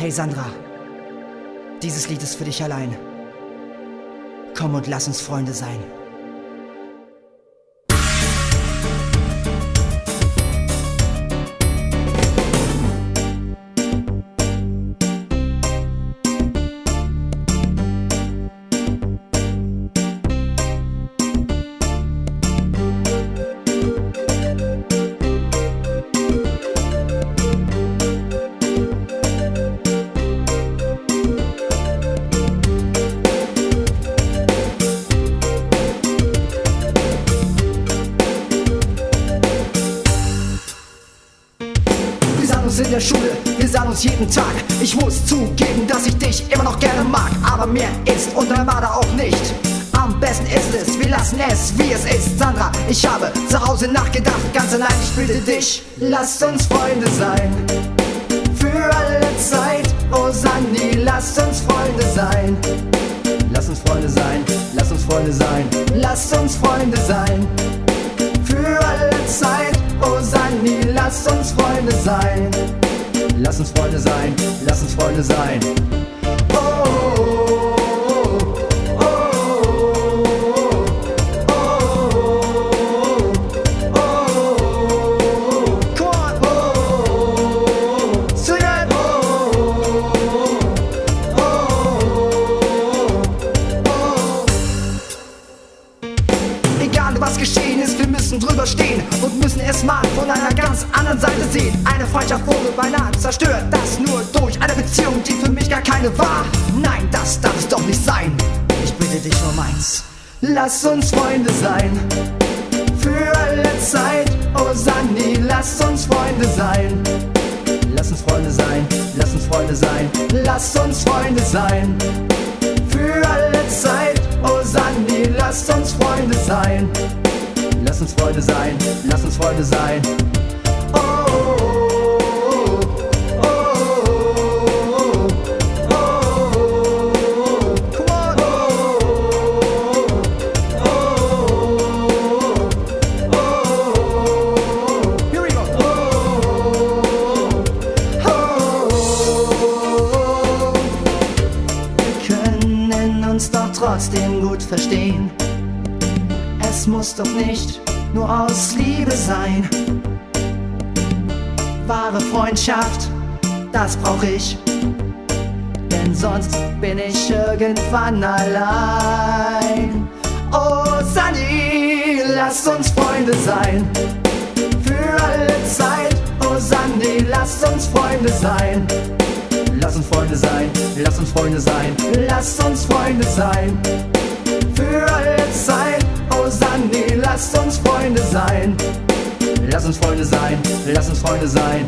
Hey Sandra, dieses Lied ist für dich allein. Komm und lass uns Freunde sein. In der Schule, wir sahen uns jeden Tag. Ich muss zugeben, dass ich dich immer noch gerne mag. Aber mehr ist unter war da auch nicht. Am besten ist es, wir lassen es, wie es ist. Sandra, ich habe zu Hause nachgedacht, ganz allein, ich bitte dich. Lass uns Freunde sein. Für alle Zeit. Oh Sandy, lass uns Freunde sein. Lass uns Freunde sein, lass uns Freunde sein, lass uns Freunde sein. Für alle Zeit. Oh Sandy, lass uns Freunde sein. Lass uns Freunde sein, lass uns Freunde sein. Ganz anderen Seite sehen. Eine Freundschaft wurde beinahe zerstört, das nur durch eine Beziehung, die für mich gar keine war. Nein, das darf es doch nicht sein. Ich bitte dich um eins. Lass uns Freunde sein. Für alle Zeit. Oh Sandy, lass uns Freunde sein. Lass uns Freunde sein, lass uns Freunde sein, lass uns Freunde sein. Für alle Zeit. Oh Sandy, lass uns Freunde sein. Lass uns Freunde sein, lass uns Freunde sein. Trotzdem gut verstehen. Es muss doch nicht nur aus Liebe sein. Wahre Freundschaft, das brauch ich. Denn sonst bin ich irgendwann allein. Oh, Sandy, lass uns Freunde sein. Für alle Zeit. Oh, Sandy, lass uns Freunde sein. Lass uns Freunde sein, lass uns Freunde sein, lass uns Freunde sein. Für alle Zeit. Oh, Sandy, lass uns Freunde sein. Lass uns Freunde sein, lass uns Freunde sein.